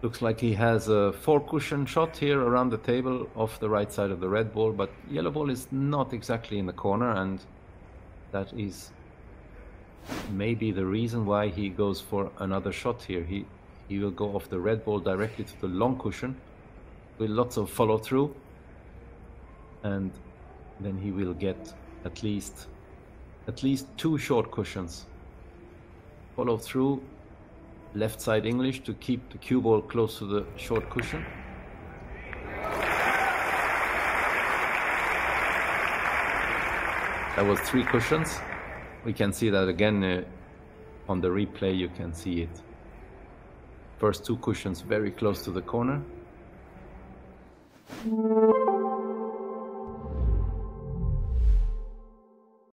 Looks like he has a four cushion shot here around the table off the right side of the red ball, but yellow ball is not exactly in the corner, and that is maybe the reason why he goes for another shot here. He he will go off the red ball directly to the long cushion with lots of follow through, and then he will get at least at least two short cushions. Follow through left side English to keep the cue ball close to the short cushion. That was three cushions. We can see that again uh, on the replay, you can see it. First two cushions very close to the corner.